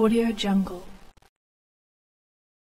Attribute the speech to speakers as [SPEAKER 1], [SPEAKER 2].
[SPEAKER 1] Audio Jungle.